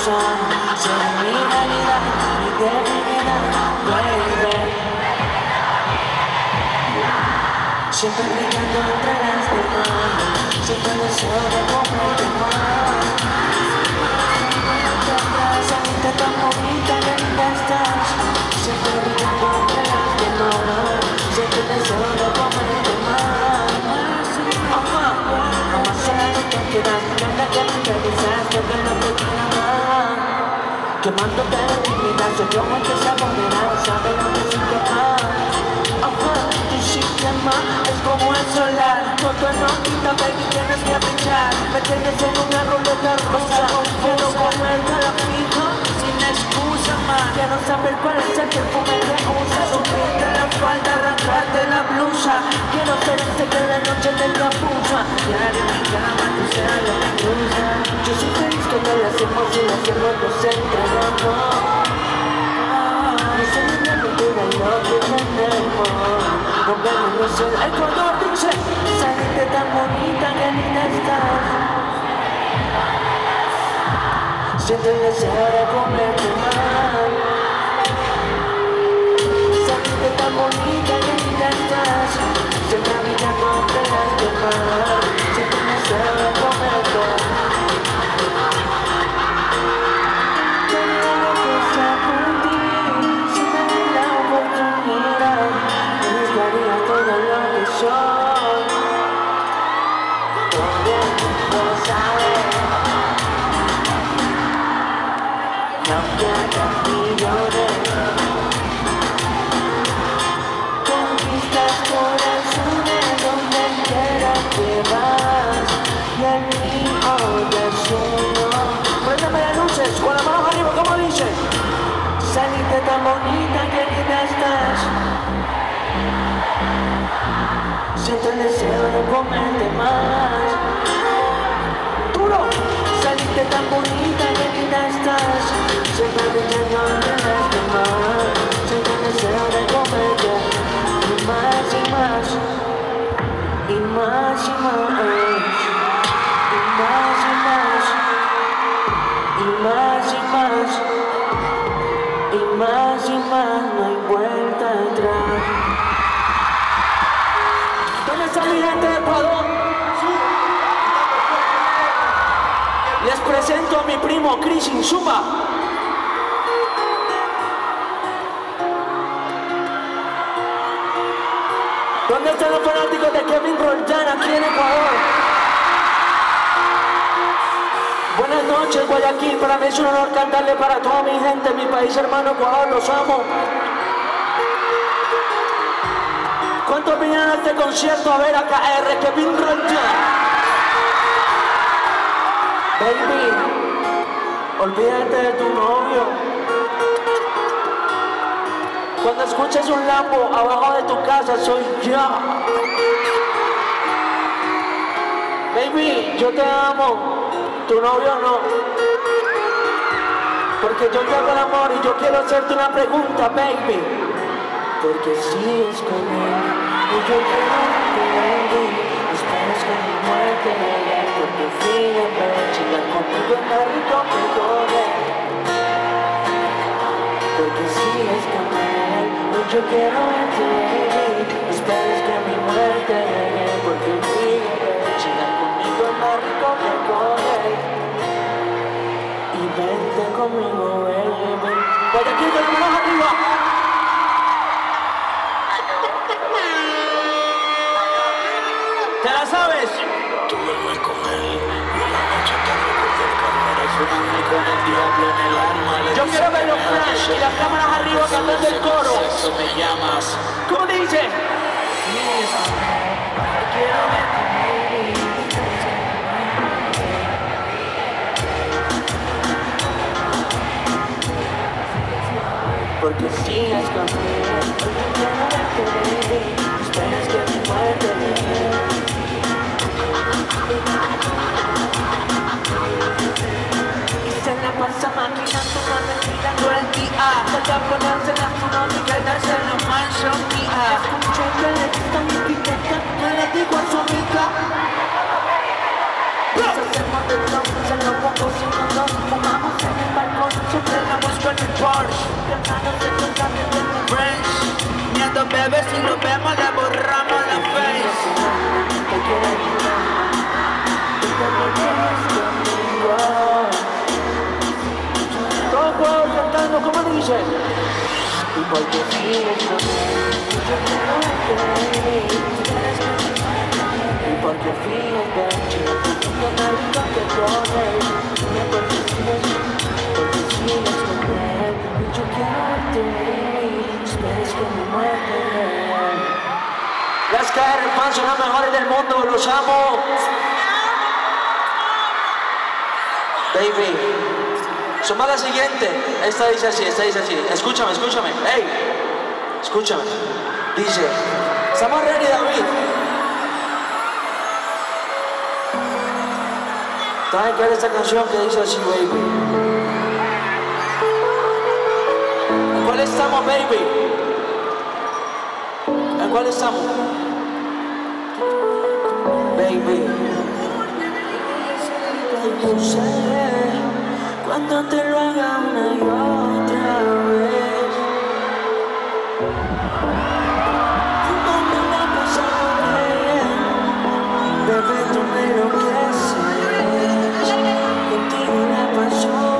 excusar Ser mi realidad, mi debilidad, baby Siempre brillando entre las demás Siempre deseo de comerte más Saliste tan bonita, que linda estás Siempre brillando entre las demás Siempre deseo de comerte más Ajá, jamás será lo que quieras Nada que me Quemándote de dignidad Soy yo el que se abonará Sabe lo que más. Ajá, tu sistema es como el solar. Todo no quita, baby, tienes que brillar Me tienes en una ruleta rusa Quiero comerte la fija sin excusa más. Quiero saber cuál es el perfume que usas Subirte la falda, arrancarte la blusa. Quiero ser este que la noche te capucha Diario mi cama, tú seas la medusa Yo soy feliz que no lo hacemos y lo hacemos nos entregamos no ni la cultura y lo que tenemos Volvémonos el Ecuador dice Saliste tan bonita que linda estás Siento el deseo de comerte más Saliste tan bonita que estás Siempre brillando entre las demás. El deseo Siento el deseo de comerte más. Duro Saliste tan bonita que linda estás. Siempre brillando entre las demás. Siento el deseo de comerte Y más y más Y más y más mi primo Chris Insuma. ¿Dónde están los fanáticos de Kevin Roldán aquí en Ecuador? Buenas noches Guayaquil, para mí es un honor cantarle para toda mi gente, mi país hermano Ecuador, los amo. ¿Cuántos vinieron a este concierto a ver a KR Kevin Roldán? Baby, olvídate de tu novio. Cuando escuches un lambo abajo de tu casa soy yo. Baby, yo te amo, tu novio no. Porque yo te hago el amor y yo quiero hacerte una pregunta, baby. Porque sigues con él y yo quiero que baby. Esperas con mi muerte, porque fíjate, chingar contigo es que. Porque yo quiero verte, Yo quiero ver los flash y las cámaras arriba cantando el coro. Me. ¿Cómo dice? Porque sigues conmigo, porque quiero verte. Esperas que mi muerte masa máquina tomando fila todo el día ponerse la mano y quedarse en la mansión mía que le gusta mi pipeta, me la digo a su amiga se lo pongo Miedo bebé, si nos vemos la borramos. ¿Cómo dice? Y porque Y porque yo me que. Y porque sigues, porque sigues conmigo, y yo quiero Esperes que me muera. Las caer fans son las mejores del mundo, los amo. Baby. Suma la siguiente. Esta dice así, esta dice así. Escúchame, escúchame. Hey, escúchame. Dice, ¿estamos ready, David? ¿Saben cuál es esta canción que dice así, baby? ¿En cuál estamos, baby? ¿En cuál estamos? Baby. Cuando te lo haga una y otra vez. Fumando la pasada bien, bebé, tú me enloqueces. Contigo la paso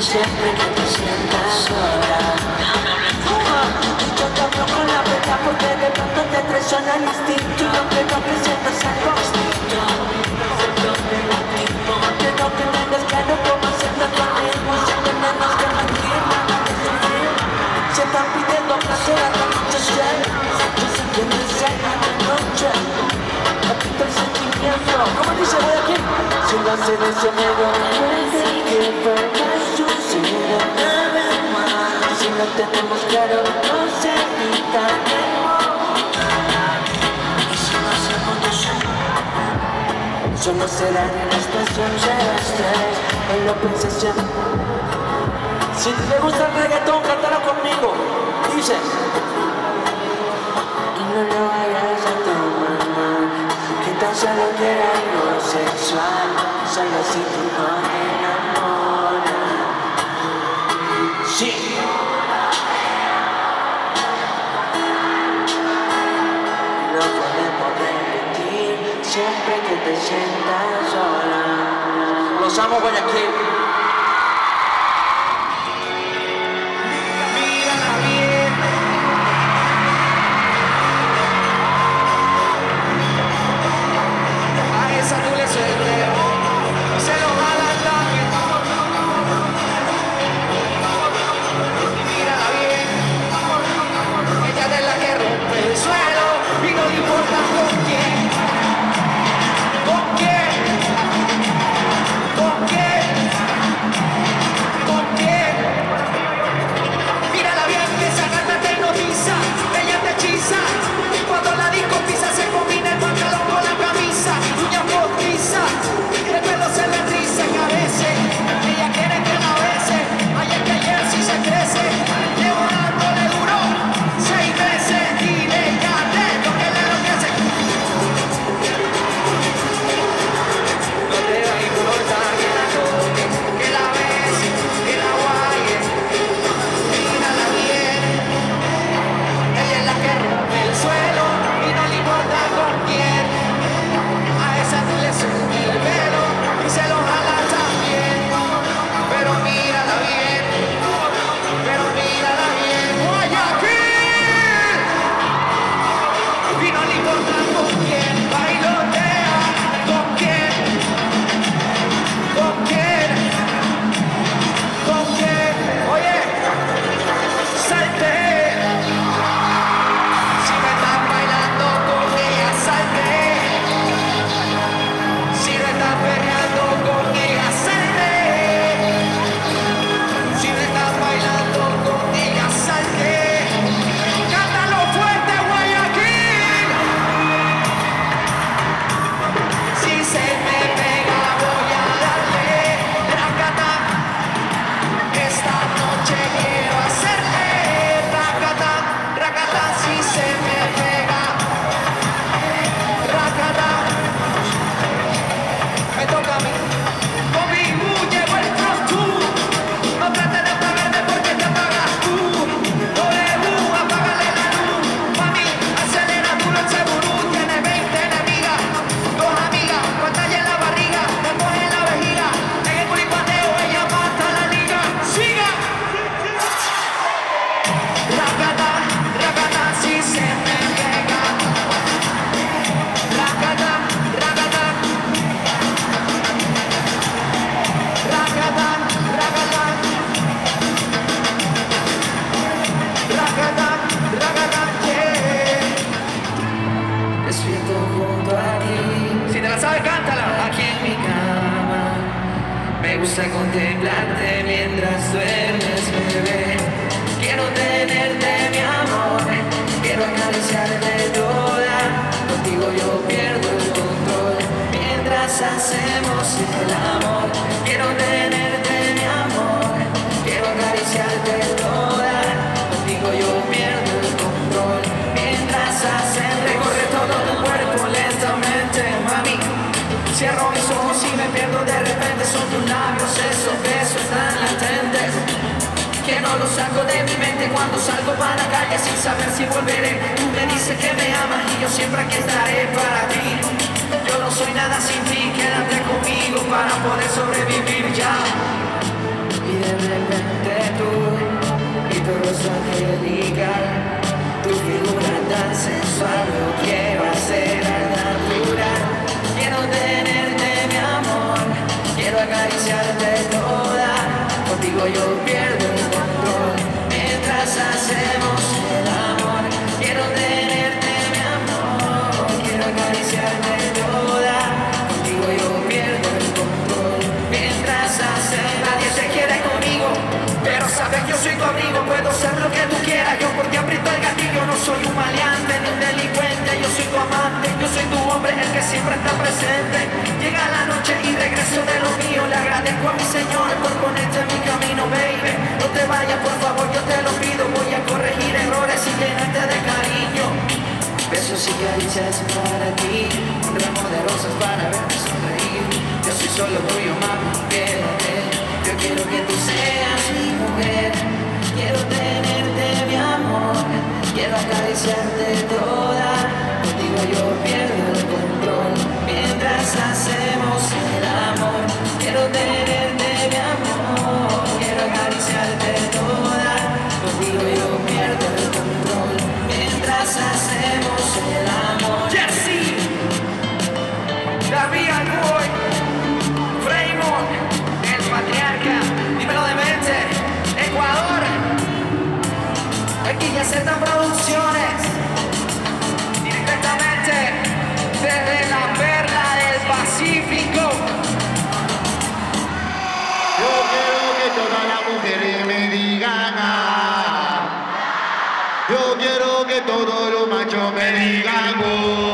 siempre que te sientas sola. Yo cambio con la verdad porque de pronto te traiciona el instinto y aunque no me sientas algo distinto. Que no que que. Se están pidiendo placer a la Yo sé que enseña de noche Repito el sentimiento ¿Cómo dice voy aquí? Si lo que vuelva a lo tenemos claro no se evitaremos Y si lo hacemos de Solo será en estación 03 En la pensación Si te gusta el reggaetón, cántalo conmigo. Dice. Y no lo vayas a tomar Que tan solo quiera algo sexual. Solo si tú sola. Los amo Guayaquil. salgo de mi mente cuando salgo para la calle sin saber si volveré. Tú me dices que me amas y yo siempre aquí estaré para ti. Yo no soy nada sin ti, quédate conmigo para poder sobrevivir ya. Y de repente tú, mi rosa angelical, tu figura tan sensual, lo quiero hacer al natural. Quiero tenerte mi amor, quiero acariciarte toda, contigo yo quiero. Hacemos el amor. Quiero tenerte mi amor. Quiero acariciarte toda. Contigo yo pierdo el control. Mientras hacer nadie te quiere conmigo. Pero sabes que yo soy tu amigo. Puedo ser lo que tú quieras. Yo porque a el gatillo. No soy un maleante Ni un delincuente. Yo soy tu amante. Yo soy tu hombre, el que siempre está presente. Llega la noche y regreso de lo mío. Le agradezco a mi Señor por ponerte en mi camino, baby. No te vayas por favor, yo te lo pido. besos y caricias para ti, un ramo de rosas para verme sonreír. Yo soy solo tuyo, mami, quédate. Yo quiero que tú seas mi mujer. Quiero tenerte, mi amor. Quiero acariciarte toda. Contigo yo pierdo el control mientras hacemos el amor. Quiero tenerte. quiero que todas las mujeres me digan. Ah". Yo quiero que todos los machos me digan. Ah".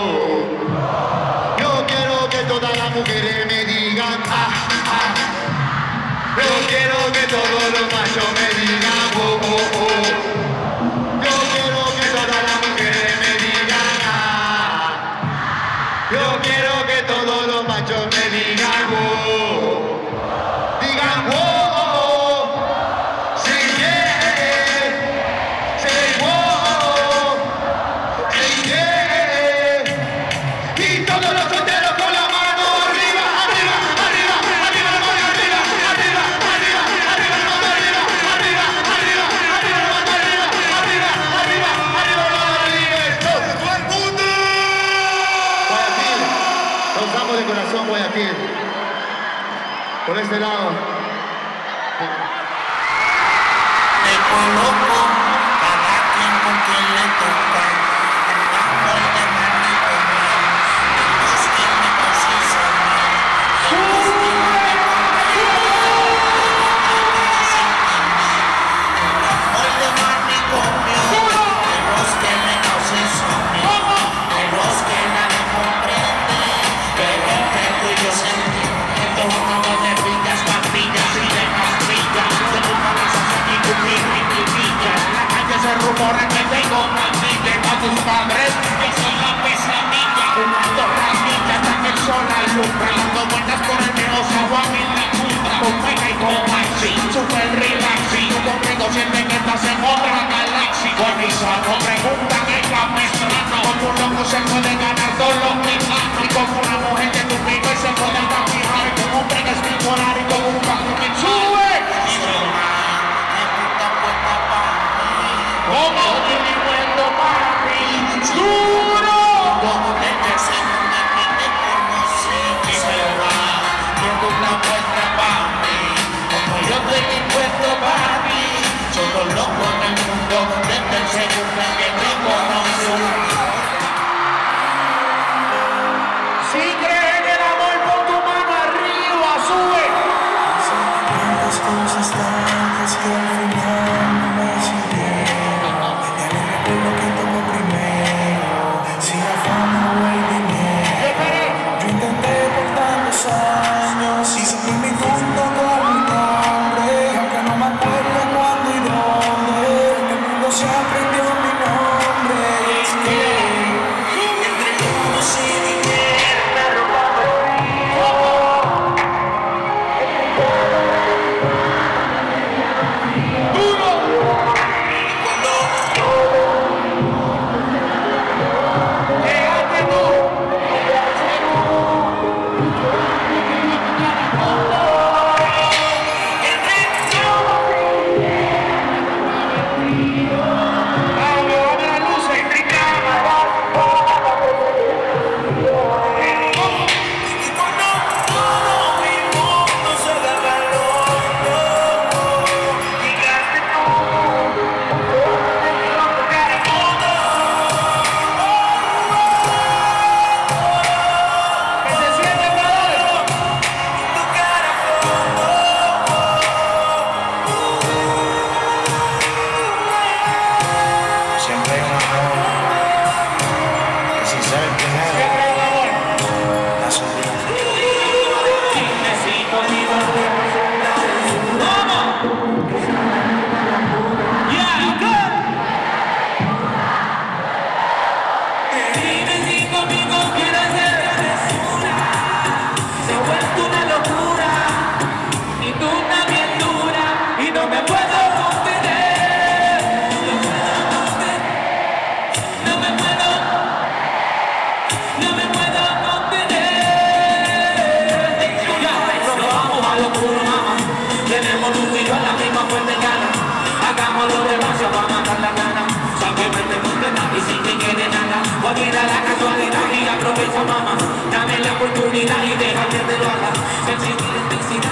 curiosidad y deja que te lo haga. Si el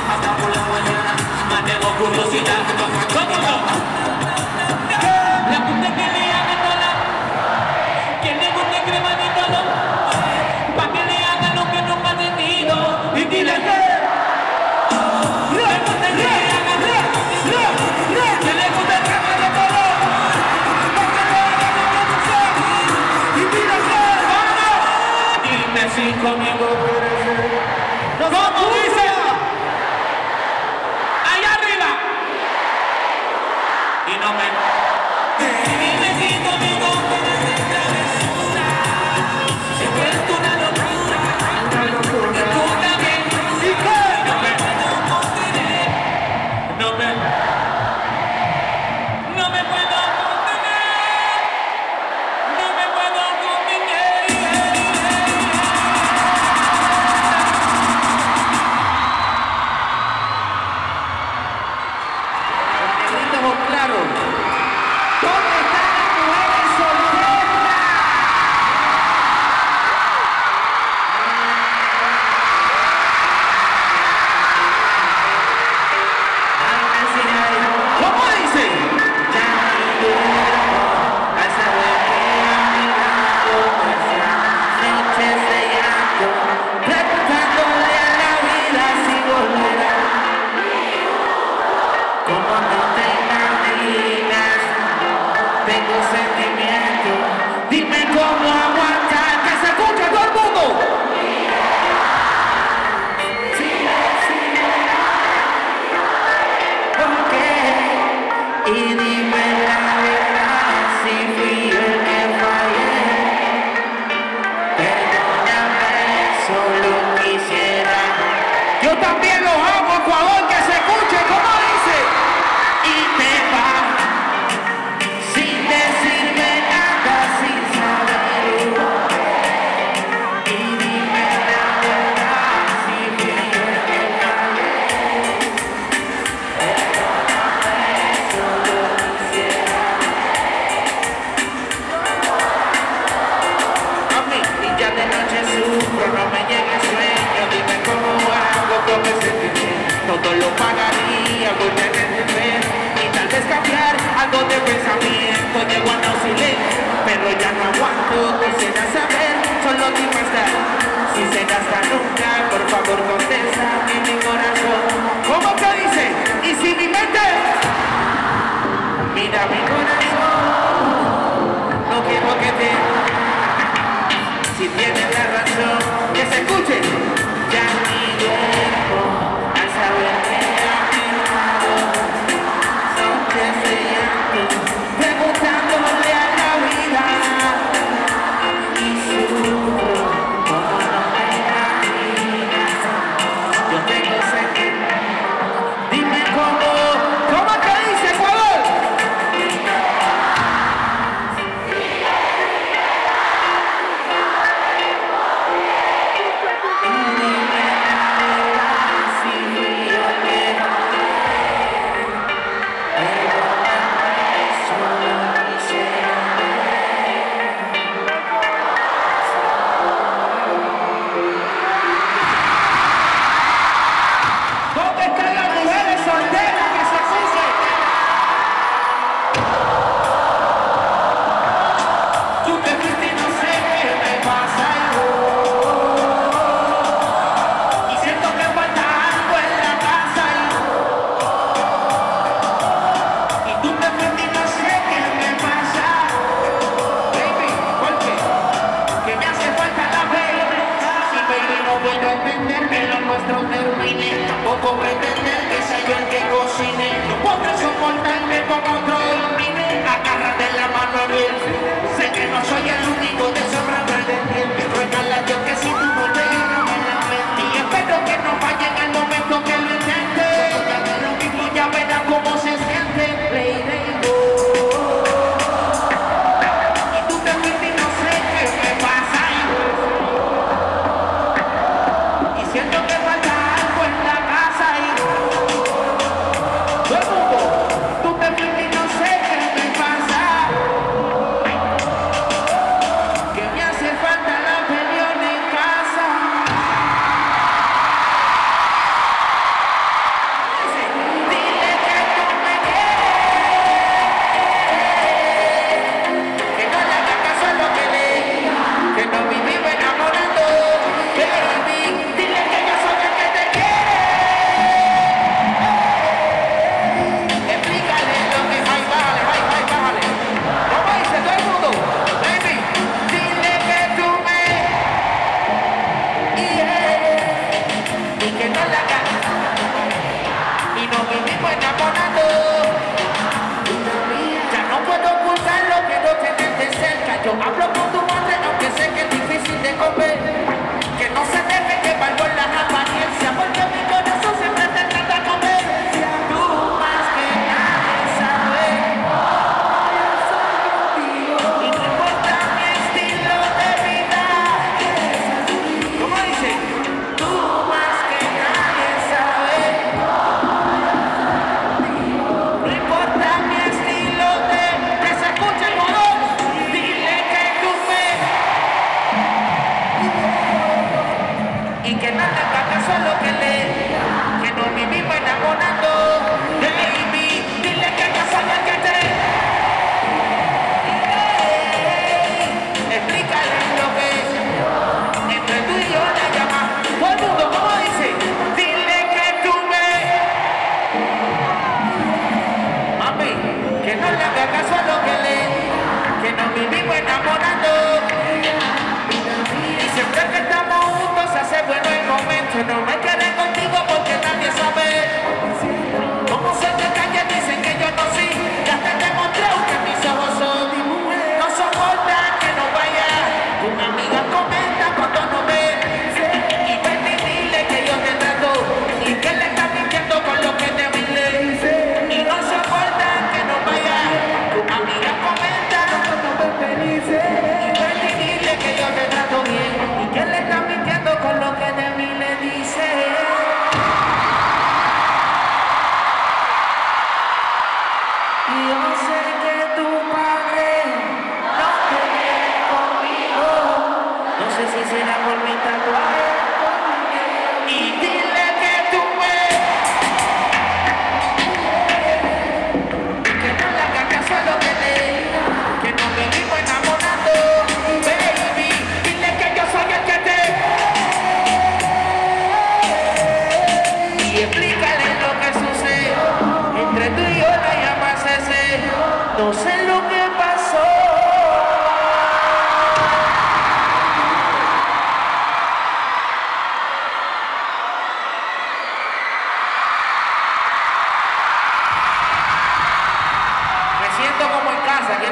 hasta por la mañana. Más tengo curiosidad.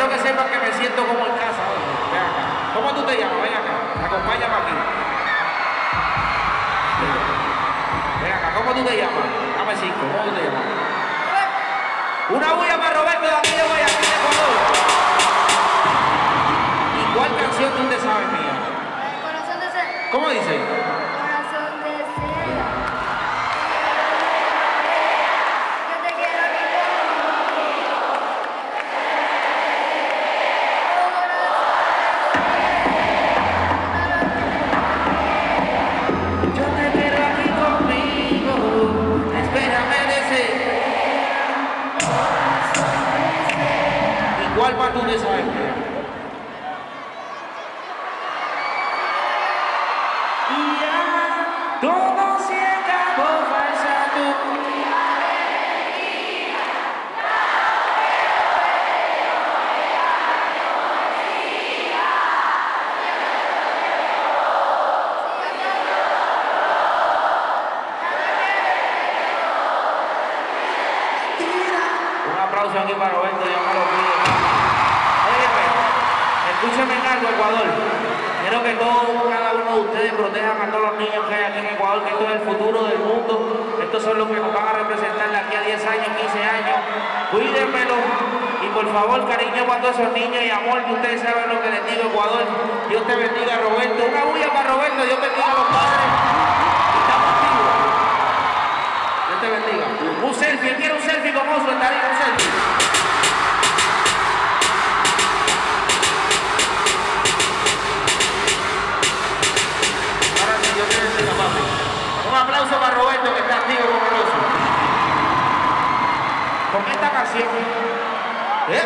Quiero que sepan que me siento como en casa. hoy. Ven acá. ¿Cómo tú te llamas? Ven acá. Acompáñame aquí. Ven acá. ¿Cómo tú te llamas? Dame cinco. ¿Cómo tú te llamas? Una bulla para Roberto de aquí de Guayaquil, Ecuador. ¿Y cuál canción tú te sabes mía? Corazón de ser. ¿Cómo dice? Quiero que todos, cada uno de ustedes protejan a todos los niños que hay aquí en Ecuador, que esto es el futuro del mundo. Estos son los que nos van a representar de aquí a 10 años, 15 años. Cuídenmelo. Y por favor, cariño para todos esos niños y amor, que ustedes saben lo que les digo, Ecuador. Dios te bendiga, Roberto. Una bulla para Roberto, Dios bendiga a los padres. Estamos activos. Dios te bendiga. Un selfie, él quiere un selfie con Oso, está un selfie. Un aplauso para Roberto que está activo el oso. Con esta canción. ¿Eh?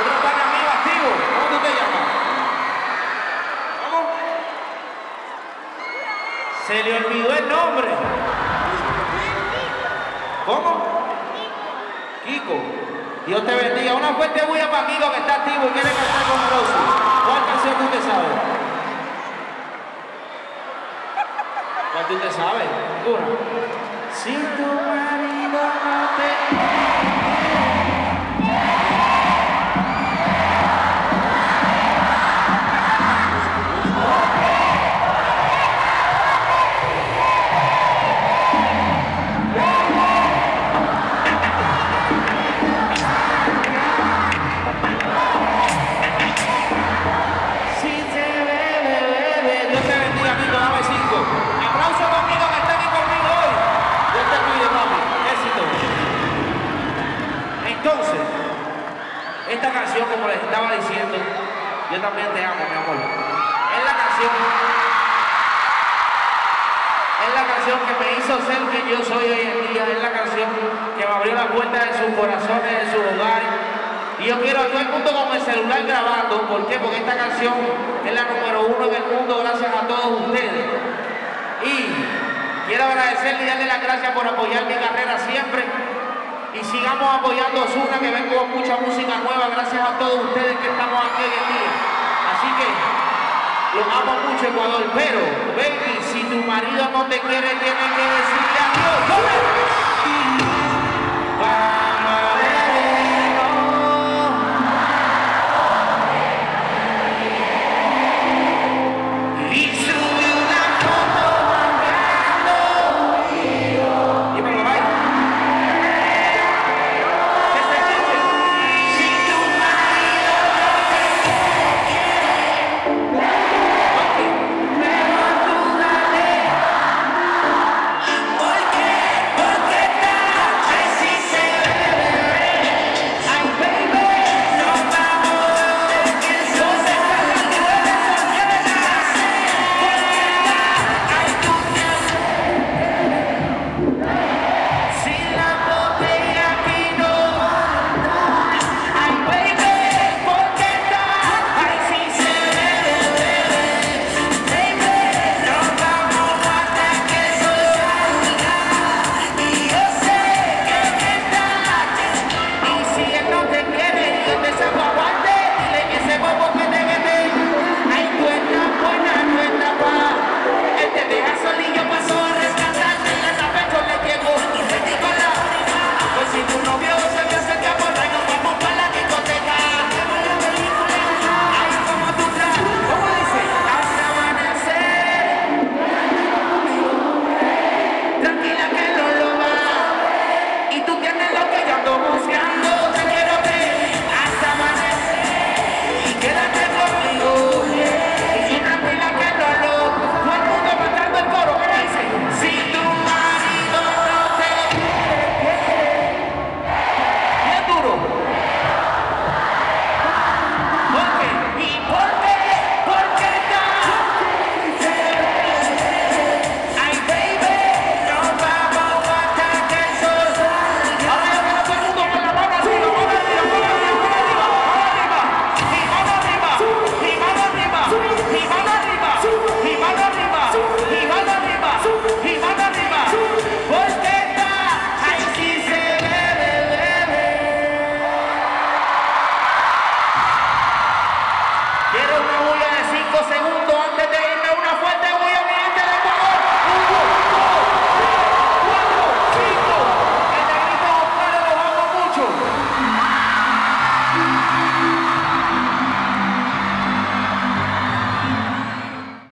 Otro pana mío activo. ¿Cómo tú te llamas? ¿Cómo? Se le olvidó el nombre. ¿Cómo? Kiko. Dios te bendiga. Una fuerte bulla para Kiko que está activo y quiere cantar con Rosa. ¿Cuál canción tú te tú te sabes? Una. Si tu marido no te... diciendo, yo también te amo, mi amor. Es la canción. Es la canción que me hizo ser que yo soy hoy en día. Es la canción que me abrió la puerta de sus corazones, de sus hogares. Y yo quiero a todo el mundo con el celular grabando. ¿Por qué? Porque esta canción es la número uno en el mundo, gracias a todos ustedes. Y quiero agradecerle y darle las gracias por apoyar mi carrera siempre y sigamos apoyando a Osuna que vengo con mucha música nueva gracias a todos ustedes que estamos aquí hoy en día. Así que los amo mucho Ecuador, pero baby, si tu marido no te quiere, tiene que decirle adiós. ¡Tome!